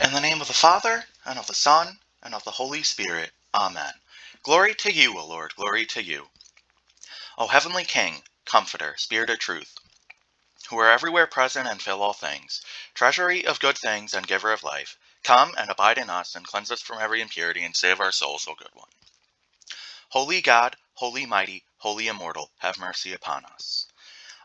In the name of the Father, and of the Son, and of the Holy Spirit. Amen. Glory to you, O Lord, glory to you. O heavenly King, Comforter, Spirit of truth, who are everywhere present and fill all things, treasury of good things and giver of life, come and abide in us and cleanse us from every impurity and save our souls, O good one. Holy God, holy mighty, holy immortal, have mercy upon us.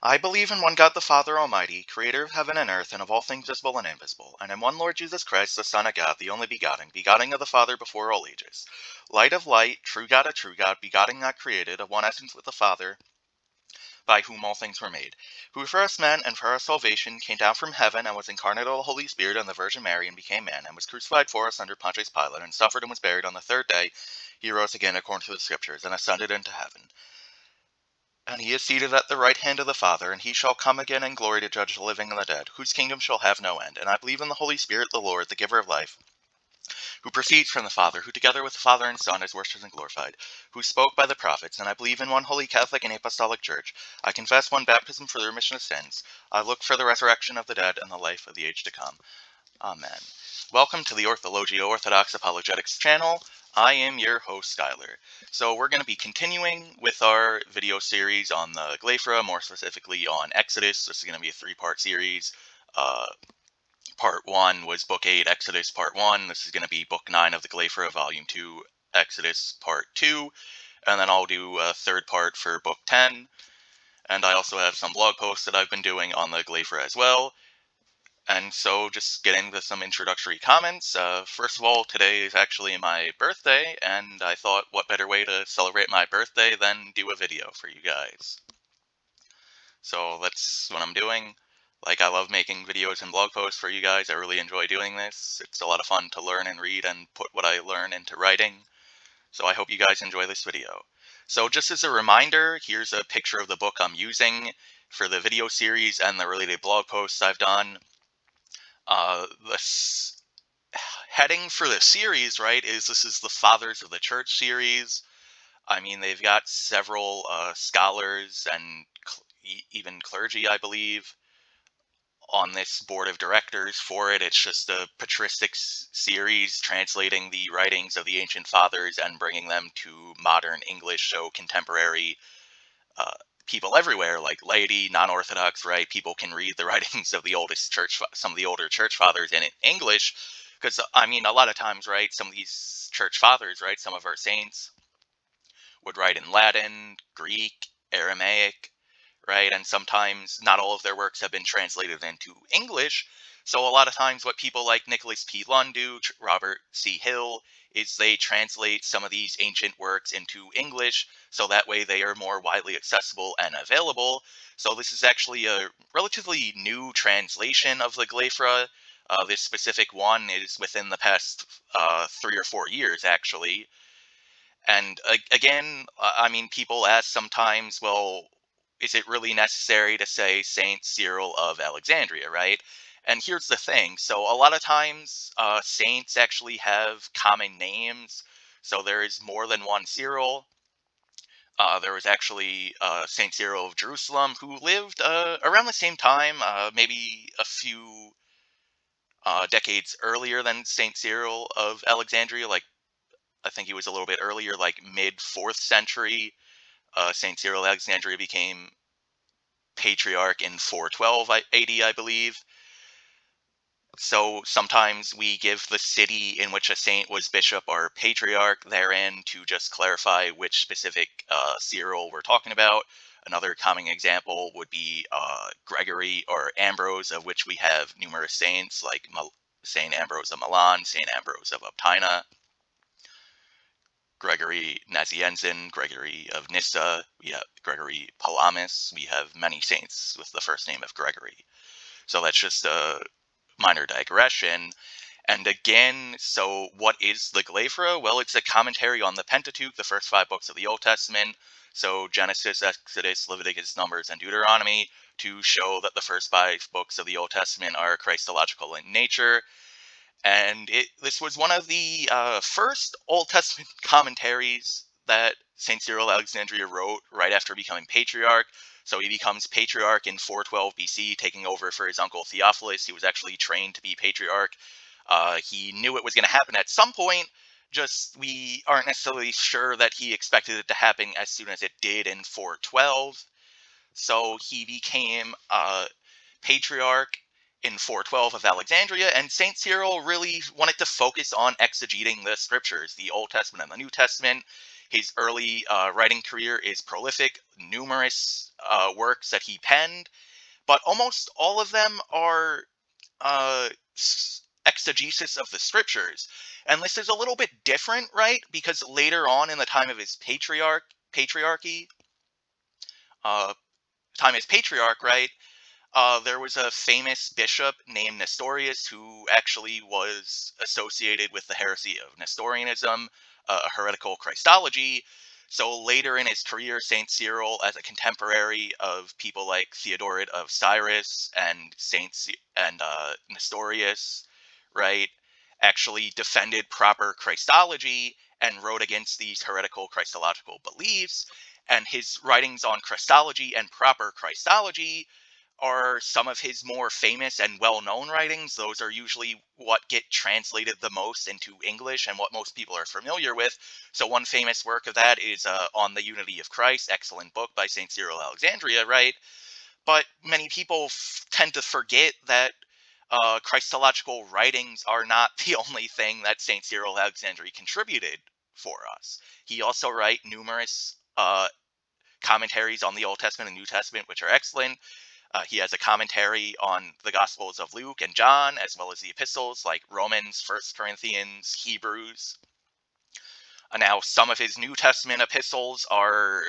I believe in one God the Father Almighty, creator of heaven and earth, and of all things visible and invisible, and in one Lord Jesus Christ, the Son of God, the only begotten, begotten of the Father before all ages. Light of light, true God of true God, begotten not created, of one essence with the Father, by whom all things were made, who for us men and for our salvation came down from heaven and was incarnate of the Holy Spirit and the Virgin Mary and became man, and was crucified for us under Pontius Pilate, and suffered and was buried on the third day. He rose again according to the Scriptures, and ascended into heaven and he is seated at the right hand of the Father, and he shall come again in glory to judge the living and the dead, whose kingdom shall have no end. And I believe in the Holy Spirit, the Lord, the giver of life, who proceeds from the Father, who together with the Father and Son is worshipped and glorified, who spoke by the prophets. And I believe in one holy Catholic and Apostolic Church. I confess one baptism for the remission of sins. I look for the resurrection of the dead and the life of the age to come. Amen. Welcome to the Orthologia Orthodox Apologetics channel. I am your host, Schuyler. So we're going to be continuing with our video series on the Glaphyra, more specifically on Exodus. This is going to be a three-part series. Uh, part 1 was Book 8, Exodus Part 1. This is going to be Book 9 of the Glaphyra, Volume 2, Exodus Part 2. And then I'll do a third part for Book 10. And I also have some blog posts that I've been doing on the Glaphyra as well. And so, just getting to some introductory comments. Uh, first of all, today is actually my birthday, and I thought what better way to celebrate my birthday than do a video for you guys. So that's what I'm doing. Like, I love making videos and blog posts for you guys. I really enjoy doing this. It's a lot of fun to learn and read and put what I learn into writing. So I hope you guys enjoy this video. So just as a reminder, here's a picture of the book I'm using for the video series and the related blog posts I've done uh, the heading for the series, right, is this is the Fathers of the Church series. I mean, they've got several uh, scholars and cl- even clergy, I believe, on this board of directors for it. It's just a patristic series translating the writings of the ancient fathers and bringing them to modern English, so contemporary uh, people everywhere, like laity, non-Orthodox, right? People can read the writings of the oldest church, some of the older church fathers in English, because uh, I mean, a lot of times, right? Some of these church fathers, right? Some of our saints would write in Latin, Greek, Aramaic, right? And sometimes not all of their works have been translated into English. So a lot of times, what people like Nicholas P. Lunn do, Robert C. Hill, is they translate some of these ancient works into English so that way they are more widely accessible and available. So this is actually a relatively new translation of the Glaphyra. Uh, this specific one is within the past uh, three or four years, actually. And uh, again, I mean, people ask sometimes, well, is it really necessary to say Saint Cyril of Alexandria, right? And here's the thing. So a lot of times, uh, saints actually have common names. So there is more than one Cyril. Uh, there was actually uh, Saint Cyril of Jerusalem who lived uh, around the same time, uh, maybe a few uh, decades earlier than Saint Cyril of Alexandria. Like I think he was a little bit earlier, like mid fourth century. Saint Cyril of Alexandria became patriarch in 412 AD, I believe. So sometimes we give the city in which a saint was bishop or patriarch therein to just clarify which specific uh, Cyril we're talking about. Another common example would be uh, Gregory or Ambrose, of which we have numerous saints like Saint Ambrose of Milan, Saint Ambrose of Optina, Gregory Nazianzen, Gregory of Nyssa, we have Gregory Palamas. We have many saints with the first name of Gregory. So that's just a minor digression. And again, so what is the Glaphyra? Well, it's a commentary on the Pentateuch, the first five books of the Old Testament. So Genesis, Exodus, Leviticus, Numbers, and Deuteronomy to show that the first five books of the Old Testament are Christological in nature. And it, this was one of the uh, first Old Testament commentaries that St. Cyril Alexandria wrote right after becoming patriarch. So he becomes patriarch in 412 BC, taking over for his uncle Theophilus. He was actually trained to be patriarch Uh, he knew it was going to happen at some point, just we aren't necessarily sure that he expected it to happen as soon as it did in 412. So he became a patriarch in 412 of Alexandria, and St. Cyril really wanted to focus on exegeting the scriptures, the Old Testament and the New Testament. His early uh, writing career is prolific, numerous uh, works that he penned, but almost all of them are uh, exegesis of the scriptures. And this is a little bit different, right? Because later on in the time of his patriarch, patriarchy, uh, time as patriarch, right? Uh, there was a famous bishop named Nestorius who actually was associated with the heresy of Nestorianism, a heretical Christology. So later in his career, Saint Cyril, as a contemporary of people like Theodoret of Cyrus and Saint C- and uh, Nestorius, right, actually defended proper Christology and wrote against these heretical Christological beliefs. And his writings on Christology and proper Christology are some of his more famous and well known writings. Those are usually what get translated the most into English and what most people are familiar with. So, one famous work of that is uh, On the Unity of Christ, excellent book by St. Cyril Alexandria, right? But many people f- tend to forget that uh, Christological writings are not the only thing that St. Cyril Alexandria contributed for us. He also wrote numerous uh, commentaries on the Old Testament and New Testament, which are excellent. Uh, he has a commentary on the Gospels of Luke and John, as well as the epistles like Romans, First Corinthians, Hebrews. Uh, now, some of his New Testament epistles are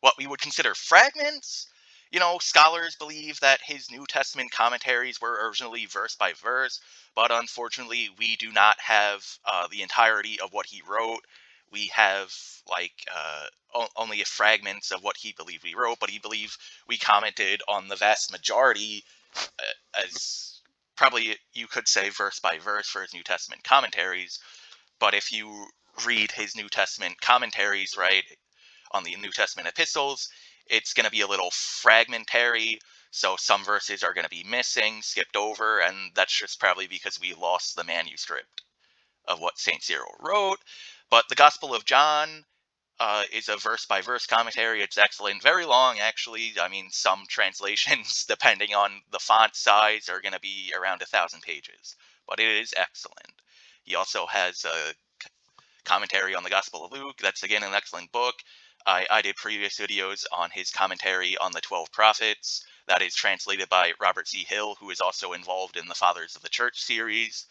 what we would consider fragments. You know, scholars believe that his New Testament commentaries were originally verse by verse, but unfortunately, we do not have uh, the entirety of what he wrote we have like uh, o- only a fragments of what he believed we wrote, but he believed we commented on the vast majority, uh, as probably you could say verse by verse for his New Testament commentaries. But if you read his New Testament commentaries, right, on the New Testament epistles, it's going to be a little fragmentary. So some verses are going to be missing, skipped over, and that's just probably because we lost the manuscript of what St. Cyril wrote. But the Gospel of John uh, is a verse by verse commentary. It's excellent, very long actually. I mean, some translations, depending on the font size, are going to be around a thousand pages, but it is excellent. He also has a commentary on the Gospel of Luke. That's again an excellent book. I, I did previous videos on his commentary on the 12 prophets. That is translated by Robert C. Hill, who is also involved in the Fathers of the Church series.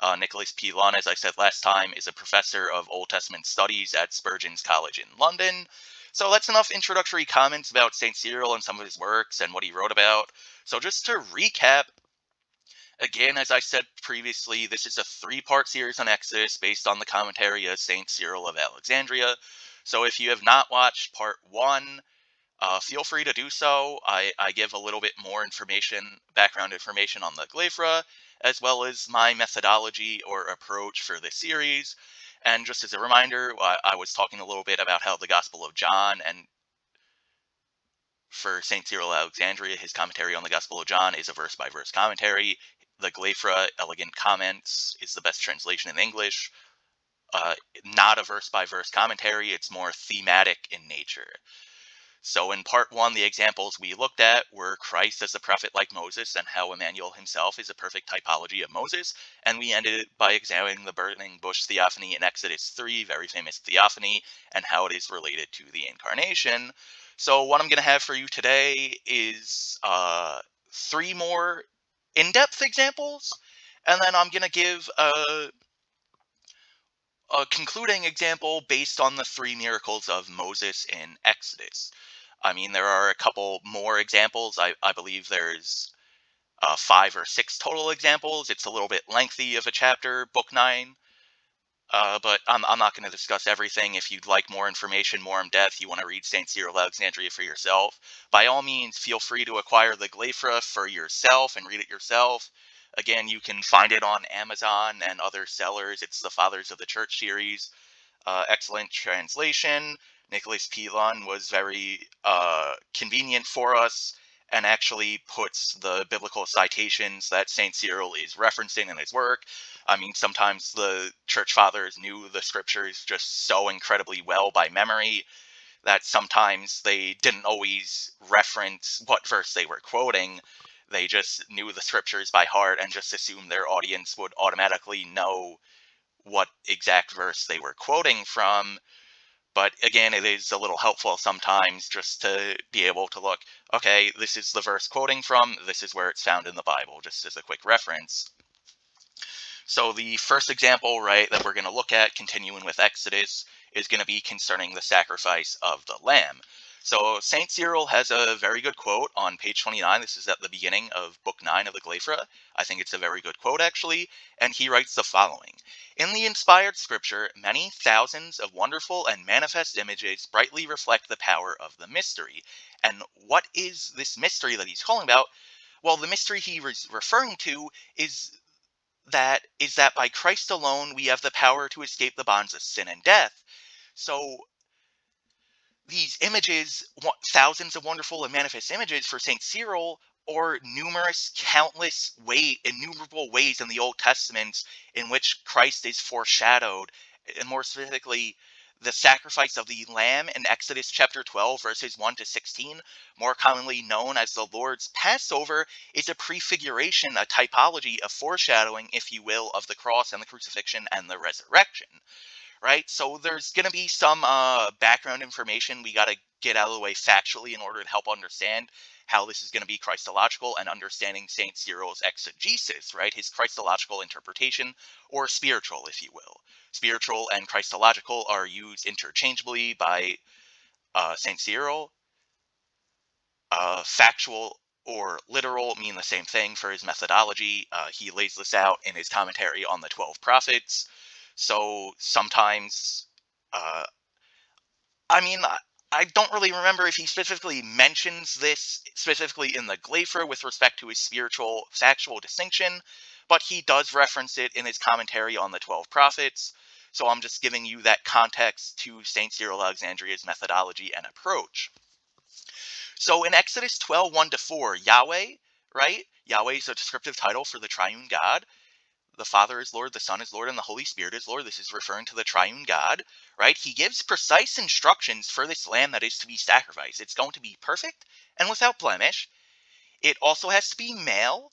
Uh, Nicholas P. Lunn, as I said last time, is a professor of Old Testament studies at Spurgeon's College in London. So that's enough introductory comments about St. Cyril and some of his works and what he wrote about. So just to recap, again, as I said previously, this is a three part series on Exodus based on the commentary of St. Cyril of Alexandria. So if you have not watched part one, uh, feel free to do so. I, I give a little bit more information, background information on the Glaphyra, as well as my methodology or approach for this series. And just as a reminder, I, was talking a little bit about how the Gospel of John and for St. Cyril Alexandria, his commentary on the Gospel of John is a verse by verse commentary. The Glaphyra Elegant Comments is the best translation in English. Uh, not a verse by verse commentary, it's more thematic in nature. So in part one, the examples we looked at were Christ as a prophet like Moses and how Emmanuel himself is a perfect typology of Moses. And we ended by examining the burning bush theophany in Exodus 3, very famous theophany, and how it is related to the incarnation. So what I'm going to have for you today is uh, three more in-depth examples, and then I'm going to give a, a concluding example based on the three miracles of Moses in Exodus. I mean, there are a couple more examples. I, I believe there's uh, five or six total examples. It's a little bit lengthy of a chapter, book nine. Uh, but I'm, I'm not going to discuss everything. If you'd like more information, more in depth, you want to read St. Cyril Alexandria for yourself, by all means, feel free to acquire the Glaphyra for yourself and read it yourself. Again, you can find it on Amazon and other sellers. It's the Fathers of the Church series. Uh, excellent translation. Nicholas P. Lunn was very uh, convenient for us and actually puts the biblical citations that St. Cyril is referencing in his work. I mean, sometimes the church fathers knew the scriptures just so incredibly well by memory that sometimes they didn't always reference what verse they were quoting. They just knew the scriptures by heart and just assumed their audience would automatically know what exact verse they were quoting from. But again, it is a little helpful sometimes just to be able to look, okay, this is the verse quoting from, this is where it's found in the Bible, just as a quick reference. So the first example, right, that we're going to look at, continuing with Exodus, is going to be concerning the sacrifice of the lamb. So St. Cyril has a very good quote on page 29. This is at the beginning of book 9 of the Glaphyra. I think it's a very good quote, actually. And he writes the following In the inspired scripture, many thousands of wonderful and manifest images brightly reflect the power of the mystery. And what is this mystery that he's calling about? Well, the mystery he was referring to is that is that by Christ alone we have the power to escape the bonds of sin and death. So these images, thousands of wonderful and manifest images for St. Cyril, or numerous, countless way, innumerable ways in the Old Testament in which Christ is foreshadowed, and more specifically, the sacrifice of the lamb in Exodus chapter 12, verses 1 to 16, more commonly known as the Lord's Passover, is a prefiguration, a typology, a foreshadowing, if you will, of the cross and the crucifixion and the resurrection right? So there's going to be some uh, background information we got to get out of the way factually in order to help understand how this is going to be Christological and understanding St. Cyril's exegesis, right? His Christological interpretation, or spiritual, if you will. Spiritual and Christological are used interchangeably by uh, St. Cyril. Uh, factual or literal mean the same thing for his methodology. Uh, he lays this out in his commentary on the 12 prophets. So sometimes, uh, I mean, I don't really remember if he specifically mentions this specifically in the Glaphyra with respect to his spiritual factual distinction, but he does reference it in his commentary on the 12 prophets. So I'm just giving you that context to St. Cyril Alexandria's methodology and approach. So in Exodus 12, 1 to 4, Yahweh, right? Yahweh is a descriptive title for the triune God the Father is Lord, the Son is Lord, and the Holy Spirit is Lord. This is referring to the triune God, right? He gives precise instructions for this lamb that is to be sacrificed. It's going to be perfect and without blemish. It also has to be male,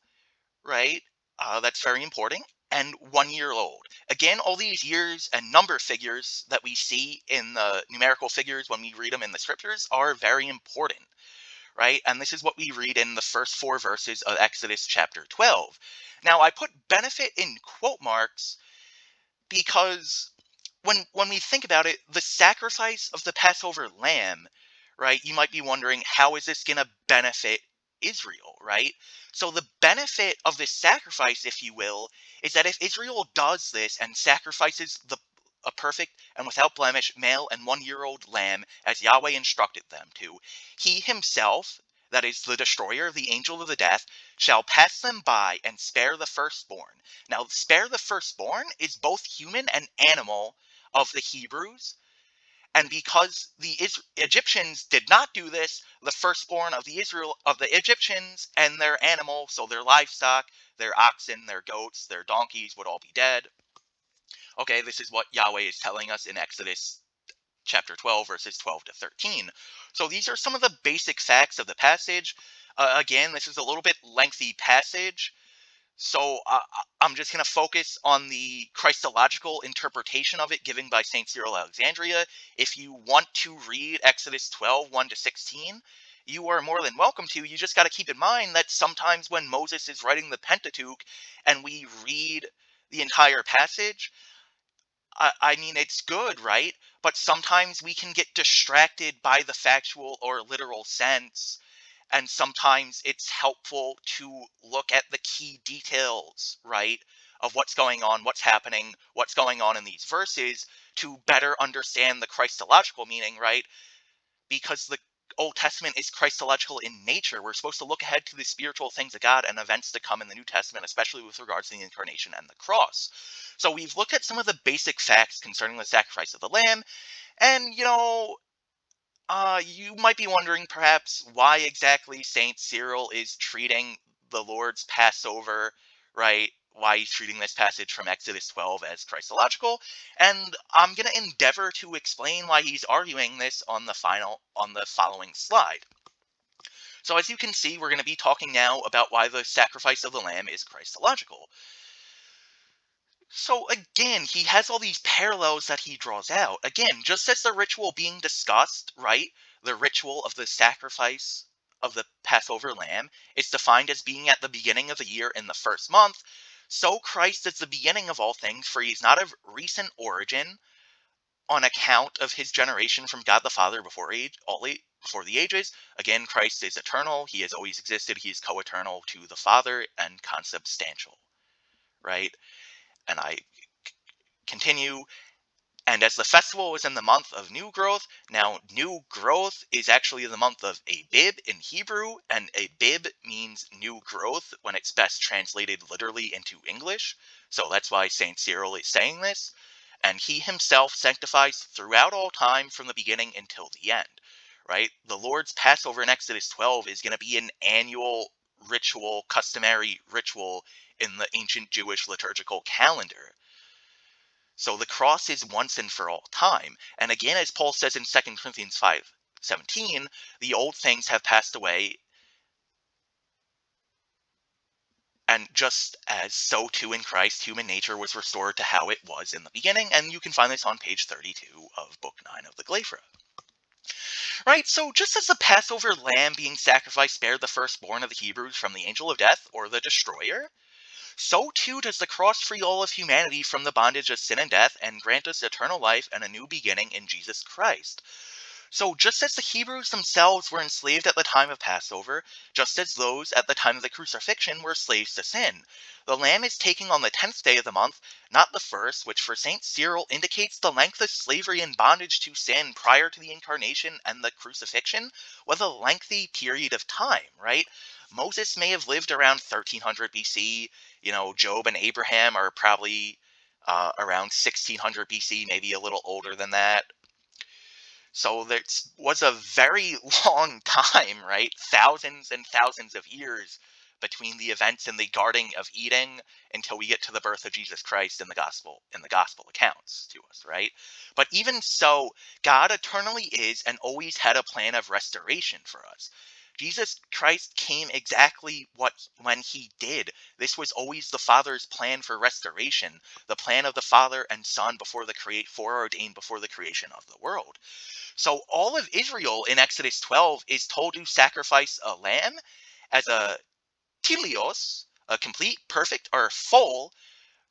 right? Uh, that's very important. And one year old. Again, all these years and number figures that we see in the numerical figures when we read them in the scriptures are very important right? And this is what we read in the first four verses of Exodus chapter 12. Now, I put benefit in quote marks because when when we think about it, the sacrifice of the Passover lamb, right? You might be wondering how is this going to benefit Israel, right? So the benefit of this sacrifice, if you will, is that if Israel does this and sacrifices the a perfect and without blemish male and one year old lamb as Yahweh instructed them to, he himself, that is the destroyer the angel of the death, shall pass them by and spare the firstborn. Now, spare the firstborn is both human and animal of the Hebrews. And because the Egyptians did not do this, the firstborn of the Israel of the Egyptians and their animal, so their livestock, their oxen, their goats, their donkeys would all be dead. Okay, this is what Yahweh is telling us in Exodus chapter 12, verses 12 to 13. So these are some of the basic facts of the passage. Uh, again, this is a little bit lengthy passage. So uh, I'm just going to focus on the Christological interpretation of it given by St. Cyril Alexandria. If you want to read Exodus 12, 1 to 16, you are more than welcome to. You just got to keep in mind that sometimes when Moses is writing the Pentateuch and we read the entire passage, I, I mean, it's good, right? But sometimes we can get distracted by the factual or literal sense. And sometimes it's helpful to look at the key details, right? Of what's going on, what's happening, what's going on in these verses to better understand the Christological meaning, right? Because the Old Testament is Christological in nature. We're supposed to look ahead to the spiritual things of God and events to come in the New Testament, especially with regards to the incarnation and the cross. So we've looked at some of the basic facts concerning the sacrifice of the lamb, and you know, uh, you might be wondering perhaps why exactly Saint Cyril is treating the Lord's Passover, right? Why he's treating this passage from Exodus 12 as Christological, and I'm going to endeavor to explain why he's arguing this on the final on the following slide. So as you can see, we're going to be talking now about why the sacrifice of the lamb is Christological. So again, he has all these parallels that he draws out. Again, just as the ritual being discussed, right? The ritual of the sacrifice of the Passover lamb is defined as being at the beginning of the year in the first month. So Christ is the beginning of all things, for he is not of recent origin on account of his generation from God the Father before age, all before the ages. Again, Christ is eternal. He has always existed. He is co-eternal to the Father and consubstantial, right? and I continue. And as the festival was in the month of new growth, now new growth is actually the month of Abib in Hebrew, and Abib means new growth when it's best translated literally into English. So that's why St. Cyril is saying this. And he himself sanctifies throughout all time from the beginning until the end, right? The Lord's Passover in Exodus 12 is going to be an annual ritual, customary ritual in the ancient Jewish liturgical calendar. So the cross is once and for all time. And again, as Paul says in 2 Corinthians 5 17, the old things have passed away. And just as so too in Christ, human nature was restored to how it was in the beginning. And you can find this on page 32 of Book 9 of the Glaphyra. Right, so just as the Passover lamb being sacrificed spared the firstborn of the Hebrews from the angel of death or the destroyer, so too does the cross free all of humanity from the bondage of sin and death and grant us eternal life and a new beginning in Jesus Christ. So, just as the Hebrews themselves were enslaved at the time of Passover, just as those at the time of the crucifixion were slaves to sin, the lamb is taking on the tenth day of the month, not the first, which for St. Cyril indicates the length of slavery and bondage to sin prior to the incarnation and the crucifixion was a lengthy period of time, right? Moses may have lived around 1300 BC. You know, Job and Abraham are probably uh, around 1600 BC, maybe a little older than that. So there was a very long time, right? Thousands and thousands of years between the events in the Garden of Eden until we get to the birth of Jesus Christ in the gospel in the gospel accounts to us, right? But even so, God eternally is and always had a plan of restoration for us. Jesus Christ came exactly what when he did. This was always the Father's plan for restoration, the plan of the Father and Son before the create foreordained before the creation of the world. So all of Israel in Exodus 12 is told to sacrifice a lamb as a teleios, a complete, perfect, or full,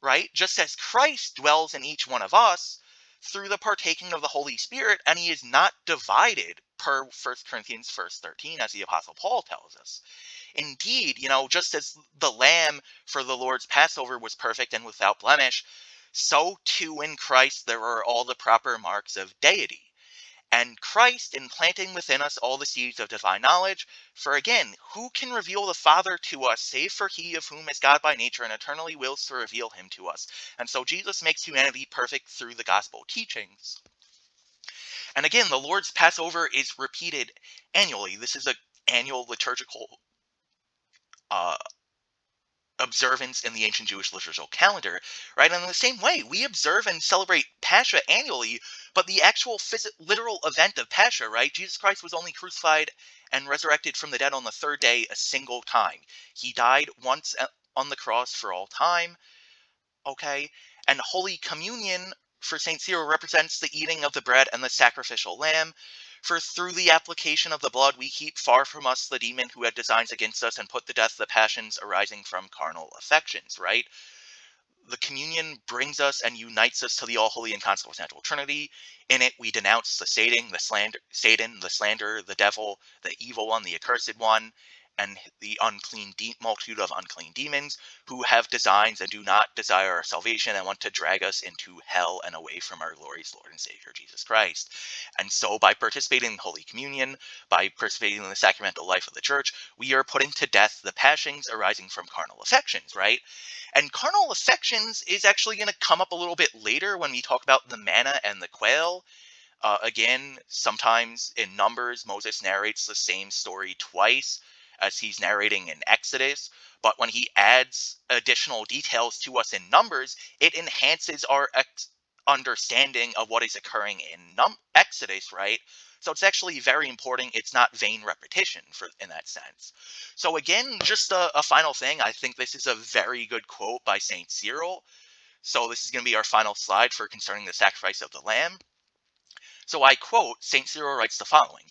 right? Just as Christ dwells in each one of us through the partaking of the Holy Spirit, and he is not divided per 1 Corinthians verse 13, as the Apostle Paul tells us. Indeed, you know, just as the lamb for the Lord's Passover was perfect and without blemish, so too in Christ there are all the proper marks of deity and Christ implanting within us all the seeds of divine knowledge. For again, who can reveal the Father to us save for he of whom is God by nature and eternally wills to reveal him to us? And so Jesus makes humanity perfect through the gospel teachings. And again, the Lord's Passover is repeated annually. This is an annual liturgical uh, observance in the ancient Jewish liturgical calendar, right? And in the same way, we observe and celebrate Pascha annually, but the actual phys- literal event of Pascha, right? Jesus Christ was only crucified and resurrected from the dead on the third day a single time. He died once uh, on the cross for all time, okay? And Holy Communion for St. Cyril represents the eating of the bread and the sacrificial lamb, for through the application of the blood we keep far from us the demon who had designs against us and put to death the passions arising from carnal affections, right? The communion brings us and unites us to the all holy and consubstantial Trinity. In it we denounce the Satan, the slander Satan, the slander, the devil, the evil one, the accursed one, and the unclean de- multitude of unclean demons who have designs and do not desire our salvation and want to drag us into hell and away from our glorious Lord and Savior Jesus Christ. And so, by participating in Holy Communion, by participating in the sacramental life of the Church, we are putting to death the passions arising from carnal affections, right? And carnal affections is actually going to come up a little bit later when we talk about the manna and the quail. Uh, again, sometimes in Numbers, Moses narrates the same story twice as he's narrating in Exodus, but when he adds additional details to us in Numbers, it enhances our ex- understanding of what is occurring in Num- Exodus, right? So it's actually very important. It's not vain repetition for in that sense. So again, just a, a final thing. I think this is a very good quote by Saint Cyril. So this is going to be our final slide for concerning the sacrifice of the lamb. So I quote, St. Cyril writes the following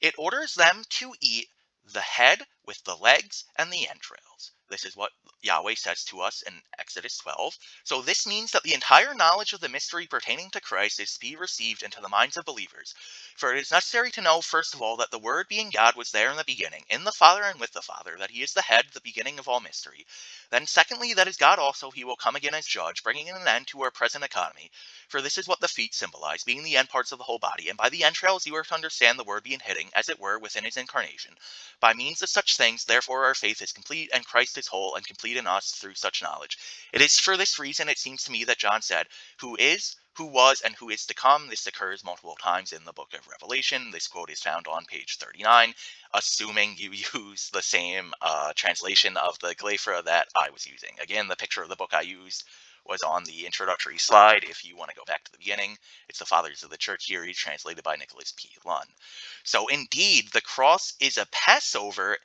It orders them to eat the head with the legs and the entrails. This is what Yahweh says to us in Exodus 12. So this means that the entire knowledge of the mystery pertaining to Christ is to be received into the minds of believers. For it is necessary to know, first of all, that the Word being God was there in the beginning, in the Father and with the Father, that he is the head, the beginning of all mystery. Then secondly, that as God also, he will come again as judge, bringing an end to our present economy. For this is what the feet symbolize, being the end parts of the whole body, and by the entrails you are to understand the Word being hidden, as it were, within his incarnation. By means of such things, therefore, our faith is complete, and Christ is whole and complete in us through such knowledge. It is for this reason, it seems to me, that John said, Who is, who was, and who is to come. This occurs multiple times in the book of Revelation. This quote is found on page 39, assuming you use the same uh, translation of the Glaphyra that I was using. Again, the picture of the book I used was on the introductory slide. If you want to go back to the beginning, it's the Fathers of the Church series translated by Nicholas P. Lunn. So, indeed, the cross is a Passover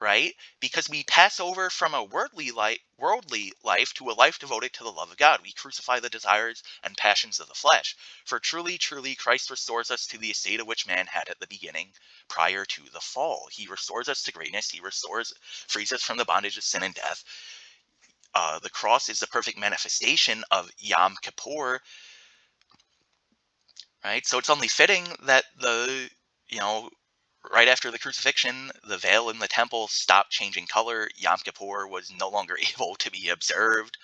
right? Because we pass over from a worldly life, worldly life to a life devoted to the love of God. We crucify the desires and passions of the flesh. For truly, truly, Christ restores us to the estate of which man had at the beginning, prior to the fall. He restores us to greatness. He restores, frees us from the bondage of sin and death. Uh, the cross is the perfect manifestation of Yom Kippur, right? So it's only fitting that the you know right after the crucifixion, the veil in the temple stopped changing color. Yom Kippur was no longer able to be observed.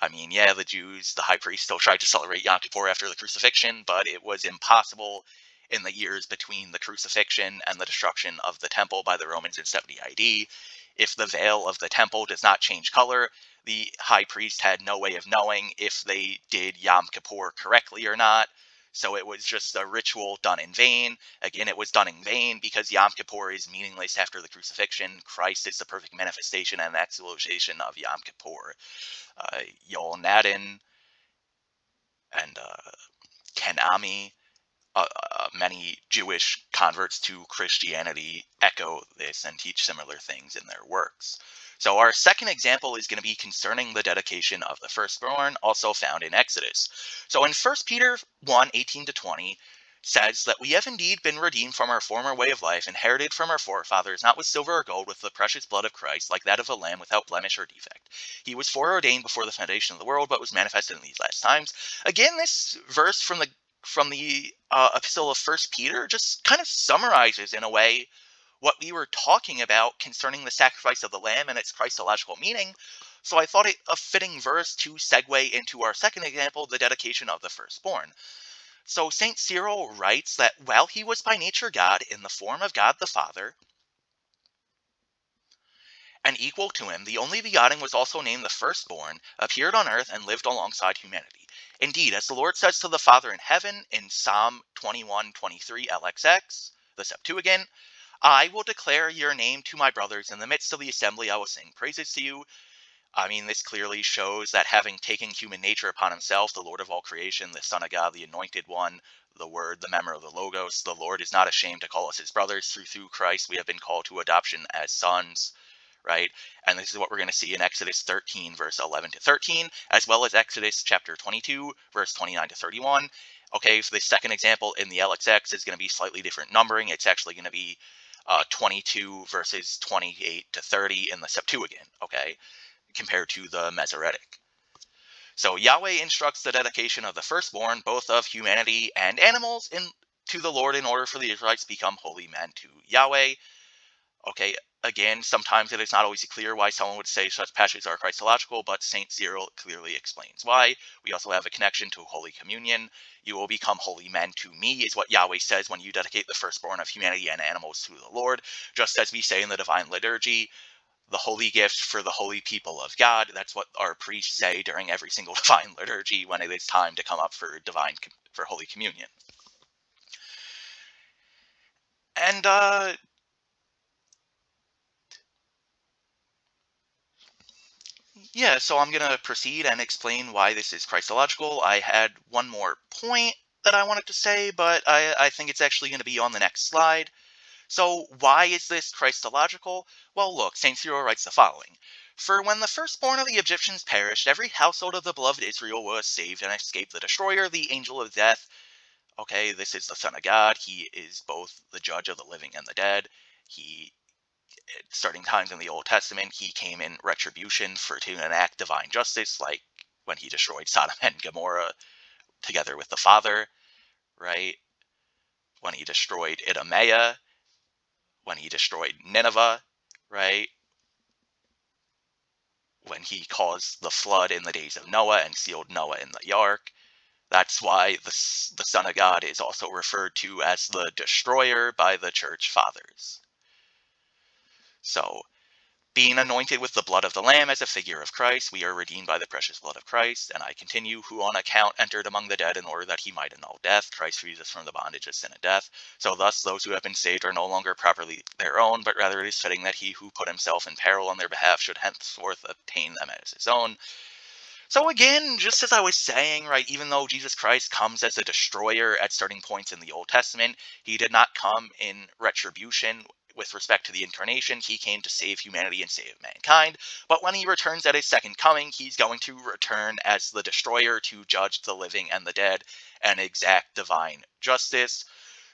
I mean, yeah, the Jews, the high priest, still tried to celebrate Yom Kippur after the crucifixion, but it was impossible in the years between the crucifixion and the destruction of the temple by the Romans in 70 AD. If the veil of the temple does not change color, the high priest had no way of knowing if they did Yom Kippur correctly or not. So it was just a ritual done in vain. Again, it was done in vain because Yom Kippur is meaningless after the crucifixion. Christ is the perfect manifestation and actualization of Yom Kippur. Uh, Nadin and uh, Ken Ami, uh, uh, many Jewish converts to Christianity echo this and teach similar things in their works. So our second example is going to be concerning the dedication of the firstborn, also found in Exodus. So in 1 Peter 1, 18 to 20, says that we have indeed been redeemed from our former way of life, inherited from our forefathers, not with silver or gold, with the precious blood of Christ, like that of a lamb without blemish or defect. He was foreordained before the foundation of the world, but was manifested in these last times. Again, this verse from the from the uh, epistle of First Peter just kind of summarizes in a way what we were talking about concerning the sacrifice of the lamb and its Christological meaning. So I thought it a fitting verse to segue into our second example, the dedication of the firstborn. So St. Cyril writes that while he was by nature God in the form of God the Father, and equal to him, the only begotten was also named the firstborn, appeared on earth and lived alongside humanity. Indeed, as the Lord says to the Father in heaven in Psalm 21:23 LXX, the Septuagint, I will declare your name to my brothers. In the midst of the assembly, I will sing praises to you. I mean, this clearly shows that having taken human nature upon himself, the Lord of all creation, the Son of God, the Anointed One, the Word, the member of the Logos, the Lord is not ashamed to call us his brothers. Through, through Christ, we have been called to adoption as sons, right? And this is what we're going to see in Exodus 13, verse 11 to 13, as well as Exodus chapter 22, verse 29 to 31. Okay, so the second example in the LXX is going to be slightly different numbering. It's actually going to be uh, 22 versus 28 to 30 in the Septuagint, okay, compared to the Masoretic. So Yahweh instructs the dedication of the firstborn, both of humanity and animals, in, to the Lord in order for the Israelites to become holy men to Yahweh. Okay, again, sometimes it is not always clear why someone would say such passages are Christological, but St. Cyril clearly explains why. We also have a connection to Holy Communion. You will become holy men to me, is what Yahweh says when you dedicate the firstborn of humanity and animals to the Lord. Just as we say in the Divine Liturgy, the holy gift for the holy people of God. That's what our priests say during every single Divine Liturgy when it is time to come up for Divine for Holy Communion. And uh, yeah, so I'm going to proceed and explain why this is Christological. I had one more point that I wanted to say, but I, I think it's actually going to be on the next slide. So, why is this Christological? Well, look, St. Cyril writes the following For when the firstborn of the Egyptians perished, every household of the beloved Israel was saved and escaped the destroyer, the angel of death. Okay, this is the Son of God. He is both the judge of the living and the dead. He starting times in the Old Testament, he came in retribution for to enact divine justice, like when he destroyed Sodom and Gomorrah together with the Father, right? When he destroyed Idumea, when he destroyed Nineveh, right? When he caused the flood in the days of Noah and sealed Noah in the ark. That's why the, the Son of God is also referred to as the destroyer by the church fathers. So, being anointed with the blood of the Lamb as a figure of Christ, we are redeemed by the precious blood of Christ. And I continue, who on account entered among the dead in order that he might annul death. Christ frees us from the bondage of sin and death. So thus those who have been saved are no longer properly their own, but rather it is fitting that he who put himself in peril on their behalf should henceforth obtain them as his own. So again, just as I was saying, right, even though Jesus Christ comes as a destroyer at starting points in the Old Testament, he did not come in retribution with respect to the incarnation, he came to save humanity and save mankind. But when he returns at his second coming, he's going to return as the destroyer to judge the living and the dead and exact divine justice.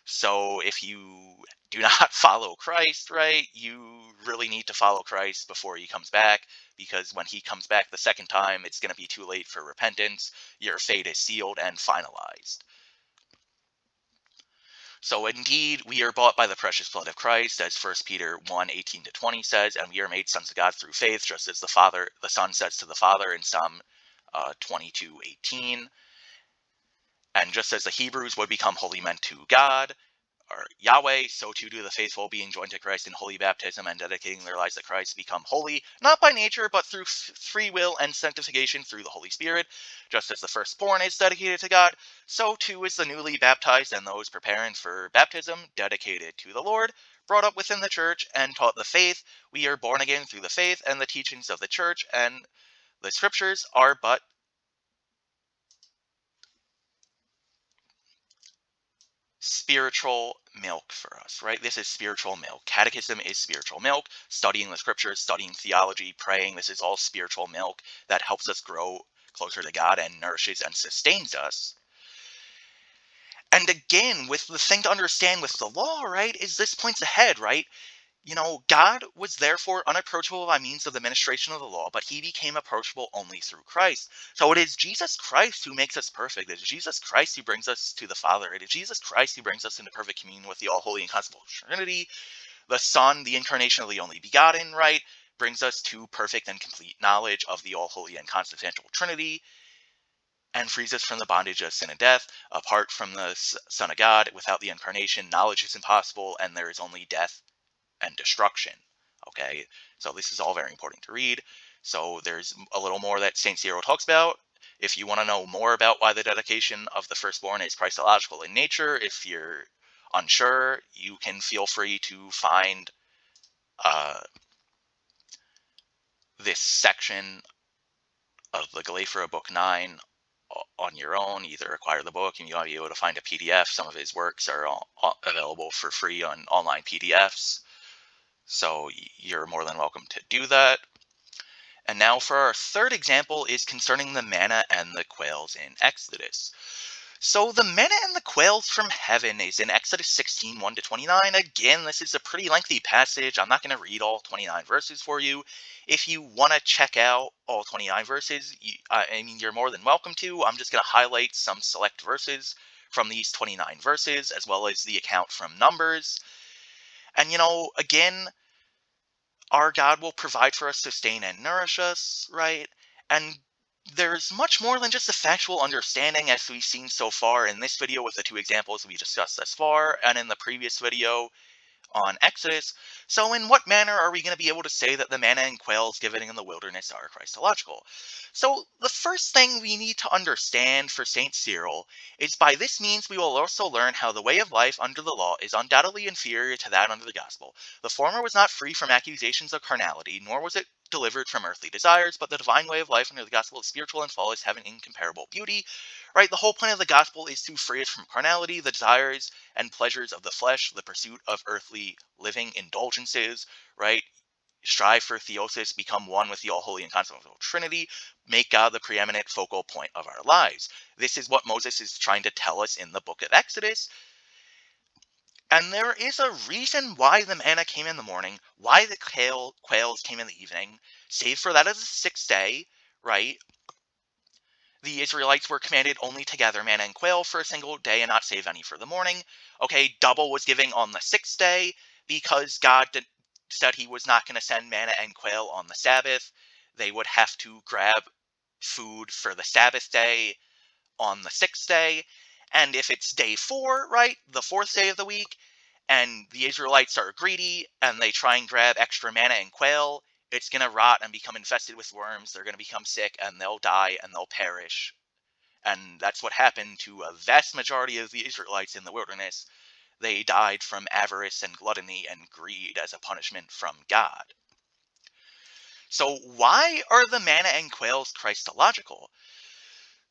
So if you do not follow Christ, right, you really need to follow Christ before he comes back because when he comes back the second time, it's going to be too late for repentance. Your fate is sealed and finalized. So indeed, we are bought by the precious blood of Christ, as 1 Peter 1, 18 to 20 says, and we are made sons of God through faith, just as the Father, the Son says to the Father in Psalm uh, 22, 18. And just as the Hebrews would become holy men to God, Yahweh, so too do the faithful, being joined to Christ in holy baptism and dedicating their lives to Christ, become holy, not by nature, but through free will and sanctification through the Holy Spirit. Just as the firstborn is dedicated to God, so too is the newly baptized and those preparing for baptism dedicated to the Lord, brought up within the church and taught the faith. We are born again through the faith and the teachings of the church, and the scriptures are but spiritual milk for us, right? This is spiritual milk. Catechism is spiritual milk. Studying the scriptures, studying theology, praying, this is all spiritual milk that helps us grow closer to God and nourishes and sustains us. And again, with the thing to understand with the law, right, is this points ahead, right? You know, God was therefore unapproachable by means of the ministration of the law, but he became approachable only through Christ. So it is Jesus Christ who makes us perfect. It is Jesus Christ who brings us to the Father. It is Jesus Christ who brings us into perfect communion with the all holy and constant Trinity. The Son, the incarnation of the only begotten, right, brings us to perfect and complete knowledge of the all holy and consubstantial Trinity and frees us from the bondage of sin and death. Apart from the Son of God, without the incarnation, knowledge is impossible, and there is only death and destruction. Okay, so this is all very important to read. So there's a little more that St. Cyril talks about. If you want to know more about why the dedication of the firstborn is Christological in nature, if you're unsure, you can feel free to find uh, this section of the Glaphyra Book 9 on your own, either acquire the book and you might be able to find a PDF. Some of his works are available for free on online PDFs. So you're more than welcome to do that. And now for our third example is concerning the manna and the quails in Exodus. So the manna and the quails from heaven is in Exodus 16, 1 to 29. Again, this is a pretty lengthy passage. I'm not going to read all 29 verses for you. If you want to check out all 29 verses, you, I mean, you're more than welcome to. I'm just going to highlight some select verses from these 29 verses, as well as the account from Numbers. And, you know, again, our God will provide for us, sustain, and nourish us, right? And there's much more than just a factual understanding as we've seen so far in this video with the two examples we discussed thus far, and in the previous video on Exodus. So in what manner are we going to be able to say that the manna and quails given in the wilderness are Christological? So the first thing we need to understand for St. Cyril is by this means we will also learn how the way of life under the law is undoubtedly inferior to that under the gospel. The former was not free from accusations of carnality, nor was it delivered from earthly desires, but the divine way of life under the gospel is spiritual and flawless, having incomparable beauty. Right? The whole point of the gospel is to free us from carnality, the desires and pleasures of the flesh, the pursuit of earthly living indulgences, right? Strive for theosis, become one with the all holy and consummated Trinity, make God the preeminent focal point of our lives. This is what Moses is trying to tell us in the book of Exodus. And there is a reason why the manna came in the morning, why the quail, quails came in the evening, save for that as the sixth day, right? The Israelites were commanded only to gather manna and quail for a single day and not save any for the morning. Okay, double was giving on the sixth day because God did, said he was not going to send manna and quail on the Sabbath. They would have to grab food for the Sabbath day on the sixth day. And if it's day four, right, the fourth day of the week, and the Israelites are greedy and they try and grab extra manna and quail, it's going to rot and become infested with worms. They're going to become sick and they'll die and they'll perish. And that's what happened to a vast majority of the Israelites in the wilderness. They died from avarice and gluttony and greed as a punishment from God. So, why are the manna and quails Christological?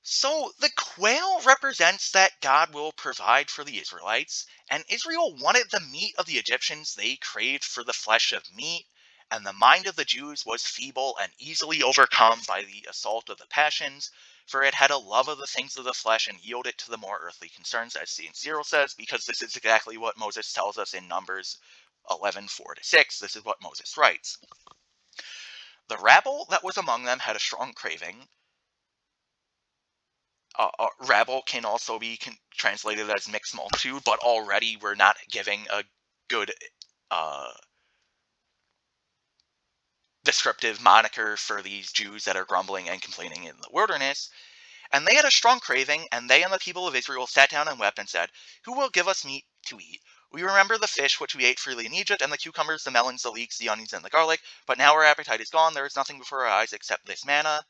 So the quail represents that God will provide for the Israelites, and Israel wanted the meat of the Egyptians, they craved for the flesh of meat, and the mind of the Jews was feeble and easily overcome by the assault of the passions, for it had a love of the things of the flesh and yielded to the more earthly concerns, as St. Cyril says, because this is exactly what Moses tells us in Numbers 11 4 to 6. This is what Moses writes. The rabble that was among them had a strong craving, uh, uh, rabble can also be con- translated as mixed multitude, but already we're not giving a good uh, descriptive moniker for these Jews that are grumbling and complaining in the wilderness. And they had a strong craving, and they and the people of Israel sat down and wept and said, Who will give us meat to eat? We remember the fish which we ate freely in Egypt, and the cucumbers, the melons, the leeks, the onions, and the garlic. But now our appetite is gone. There is nothing before our eyes except this manna.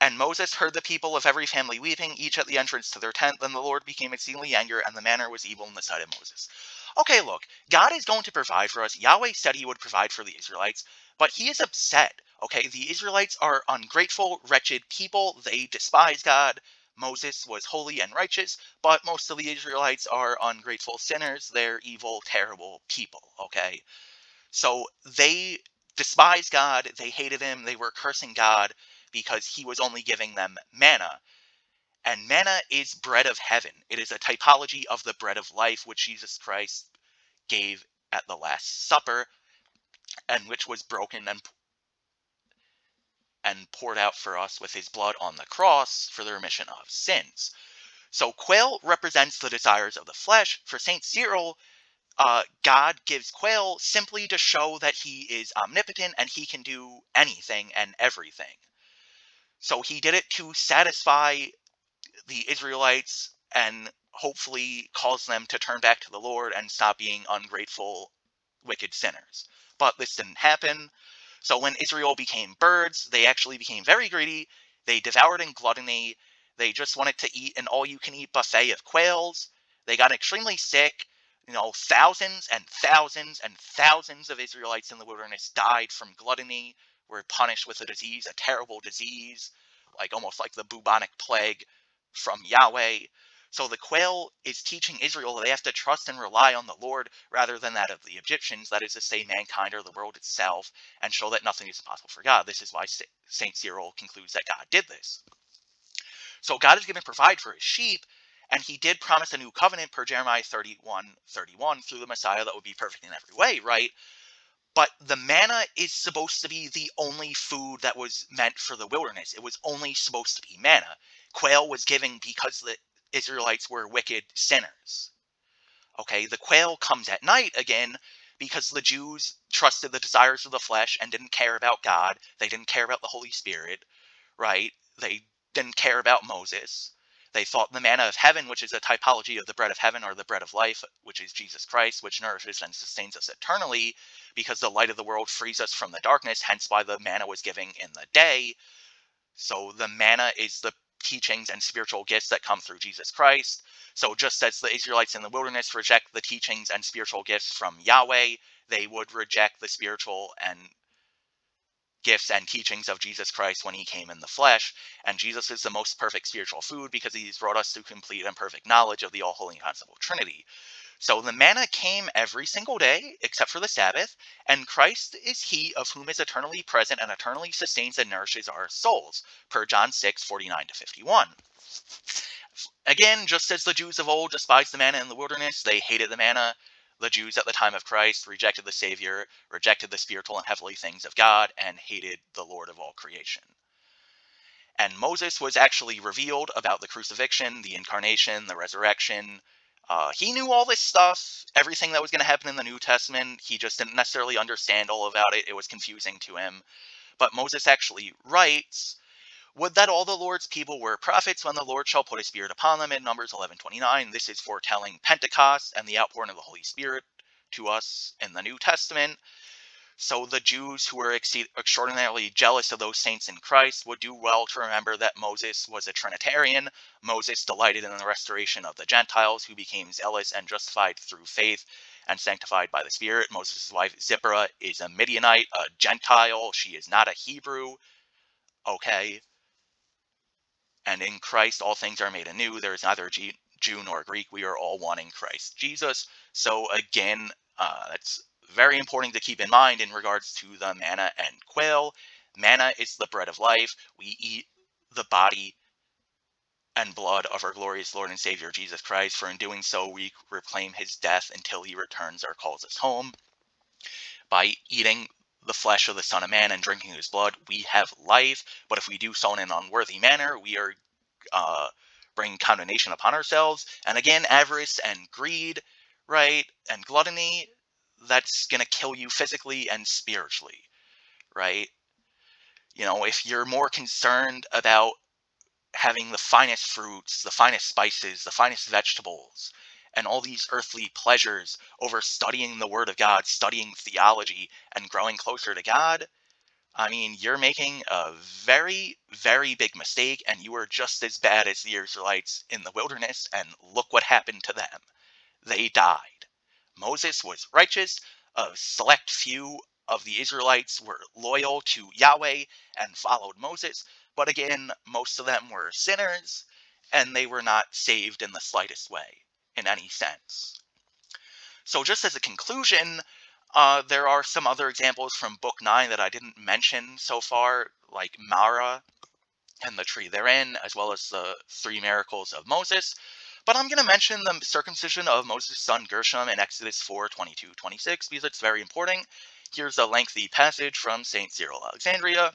And Moses heard the people of every family weeping, each at the entrance to their tent. Then the Lord became exceedingly angry, and the manner was evil in the sight of Moses. Okay, look, God is going to provide for us. Yahweh said he would provide for the Israelites, but he is upset. Okay, the Israelites are ungrateful, wretched people. They despise God. Moses was holy and righteous, but most of the Israelites are ungrateful sinners. They're evil, terrible people. Okay, so they despise God. They hated him. They were cursing God because he was only giving them manna. And manna is bread of heaven. It is a typology of the bread of life which Jesus Christ gave at the Last Supper and which was broken and and poured out for us with his blood on the cross for the remission of sins. So quail represents the desires of the flesh. For St. Cyril, uh, God gives quail simply to show that he is omnipotent and he can do anything and everything. So he did it to satisfy the Israelites and hopefully cause them to turn back to the Lord and stop being ungrateful, wicked sinners. But this didn't happen. So when Israel became birds, they actually became very greedy. They devoured in gluttony. They just wanted to eat an all you can eat buffet of quails. They got extremely sick. You know, thousands and thousands and thousands of Israelites in the wilderness died from gluttony, were punished with a disease, a terrible disease, like almost like the bubonic plague from Yahweh. So the quail is teaching Israel that they have to trust and rely on the Lord rather than that of the Egyptians, that is to say, mankind or the world itself, and show that nothing is impossible for God. This is why St. Cyril concludes that God did this. So God is going to provide for his sheep, and he did promise a new covenant per Jeremiah 31 31 through the Messiah that would be perfect in every way, right? But the manna is supposed to be the only food that was meant for the wilderness. It was only supposed to be manna. Quail was given because the Israelites were wicked sinners. Okay, the quail comes at night again because the Jews trusted the desires of the flesh and didn't care about God. They didn't care about the Holy Spirit, right? They didn't care about Moses. They thought the manna of heaven, which is a typology of the bread of heaven or the bread of life, which is Jesus Christ, which nourishes and sustains us eternally, because the light of the world frees us from the darkness, hence why the manna was giving in the day. So the manna is the teachings and spiritual gifts that come through Jesus Christ. So just as the Israelites in the wilderness reject the teachings and spiritual gifts from Yahweh, they would reject the spiritual and gifts and teachings of Jesus Christ when he came in the flesh. And Jesus is the most perfect spiritual food because he's brought us to complete and perfect knowledge of the all holy and constant Trinity. So the manna came every single day except for the Sabbath, and Christ is he of whom is eternally present and eternally sustains and nourishes our souls, per John 6, 49 to 51. Again, just as the Jews of old despised the manna in the wilderness, they hated the manna the Jews at the time of Christ rejected the Savior, rejected the spiritual and heavenly things of God, and hated the Lord of all creation. And Moses was actually revealed about the crucifixion, the incarnation, the resurrection. Uh, he knew all this stuff, everything that was going to happen in the New Testament. He just didn't necessarily understand all about it. It was confusing to him. But Moses actually writes would that all the Lord's people were prophets when the Lord shall put a spirit upon them in Numbers 11:29. This is foretelling Pentecost and the outpouring of the Holy Spirit to us in the New Testament. So the Jews who were extraordinarily jealous of those saints in Christ would do well to remember that Moses was a Trinitarian. Moses delighted in the restoration of the Gentiles who became zealous and justified through faith and sanctified by the Spirit. Moses' wife Zipporah is a Midianite, a Gentile. She is not a Hebrew. Okay. And in Christ, all things are made anew. There is neither Jew nor Greek. We are all one in Christ Jesus. So again, uh, that's very important to keep in mind in regards to the manna and quail. Manna is the bread of life. We eat the body and blood of our glorious Lord and Savior Jesus Christ, for in doing so we reclaim his death until he returns or calls us home. By eating the flesh of the Son of Man and drinking his blood, we have life. But if we do so in an unworthy manner, we are uh, bringing condemnation upon ourselves. And again, avarice and greed, right, and gluttony, that's going to kill you physically and spiritually, right? You know, if you're more concerned about having the finest fruits, the finest spices, the finest vegetables, and all these earthly pleasures over studying the Word of God, studying theology, and growing closer to God, I mean, you're making a very, very big mistake, and you are just as bad as the Israelites in the wilderness, and look what happened to them. They died. Moses was righteous, a select few of the Israelites were loyal to Yahweh and followed Moses, but again, most of them were sinners, and they were not saved in the slightest way in any sense. So just as a conclusion, uh, there are some other examples from Book 9 that I didn't mention so far, like Mara and the tree therein, as well as the three miracles of Moses. But I'm going to mention the circumcision of Moses' son Gershom in Exodus 4 22 26 because it's very important. Here's a lengthy passage from St. Cyril Alexandria.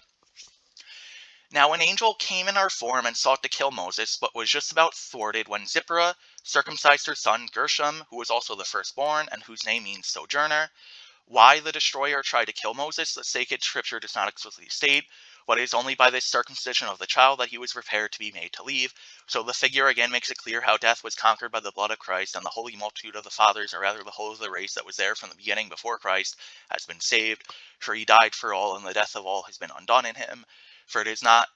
Now an angel came in our form and sought to kill Moses, but was just about thwarted when Zipporah circumcised her son Gershom, who was also the firstborn, and whose name means sojourner. Why the destroyer tried to kill Moses, the sacred scripture does not explicitly state, but it is only by this circumcision of the child that he was prepared to be made to leave. So the figure again makes it clear how death was conquered by the blood of Christ, and the holy multitude of the fathers, or rather the whole of the race that was there from the beginning before Christ, has been saved. For he died for all, and the death of all has been undone in him. For it is not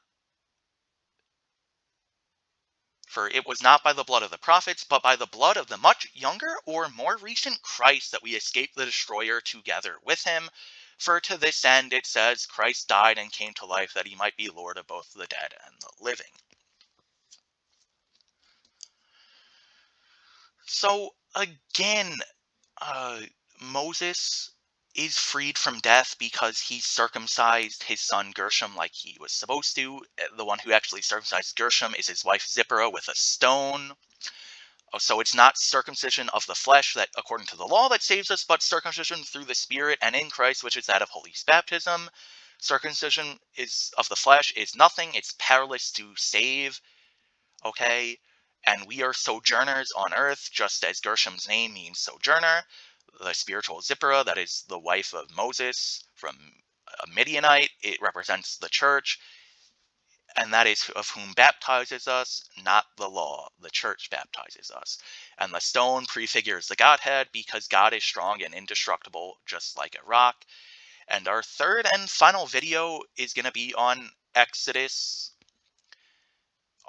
For it was not by the blood of the prophets, but by the blood of the much younger or more recent Christ that we escaped the destroyer together with him. For to this end it says, Christ died and came to life that he might be Lord of both the dead and the living. So again, uh, Moses is freed from death because he circumcised his son Gershom like he was supposed to. The one who actually circumcised Gershom is his wife Zipporah with a stone. Oh, so it's not circumcision of the flesh that, according to the law, that saves us, but circumcision through the Spirit and in Christ, which is that of Holy Baptism. Circumcision is of the flesh is nothing; it's powerless to save. Okay, and we are sojourners on earth, just as Gershom's name means sojourner the spiritual Zipporah, that is the wife of Moses from a Midianite. It represents the church, and that is of whom baptizes us, not the law. The church baptizes us. And the stone prefigures the Godhead because God is strong and indestructible, just like a rock. And our third and final video is going to be on Exodus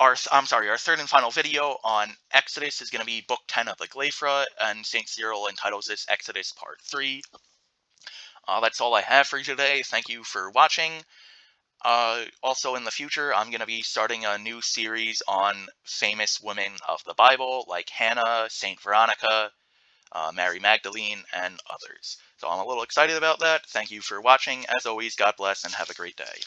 our I'm sorry, our third and final video on Exodus is going to be Book 10 of the Glaphyra, and St. Cyril entitles this Exodus Part 3. Uh, that's all I have for you today. Thank you for watching. Uh, also, in the future, I'm going to be starting a new series on famous women of the Bible, like Hannah, Saint Veronica, uh, Mary Magdalene, and others. So I'm a little excited about that. Thank you for watching. As always, God bless and have a great day.